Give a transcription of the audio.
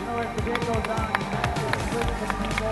You know, as the game goes on, you